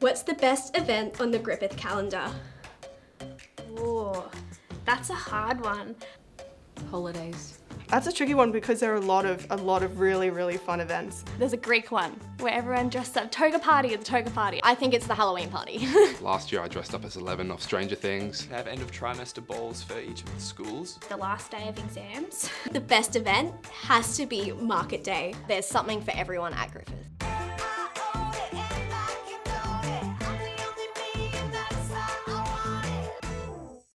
What's the best event on the Griffith calendar? Ooh, that's a hard one. Holidays. That's a tricky one because there are a lot of a lot of really really fun events. There's a Greek one where everyone dressed up. Toga party at the toga party. I think it's the Halloween party. Last year I dressed up as Eleven off Stranger Things. They have end of trimester balls for each of the schools. The last day of exams. The best event has to be Market Day. There's something for everyone at Griffith.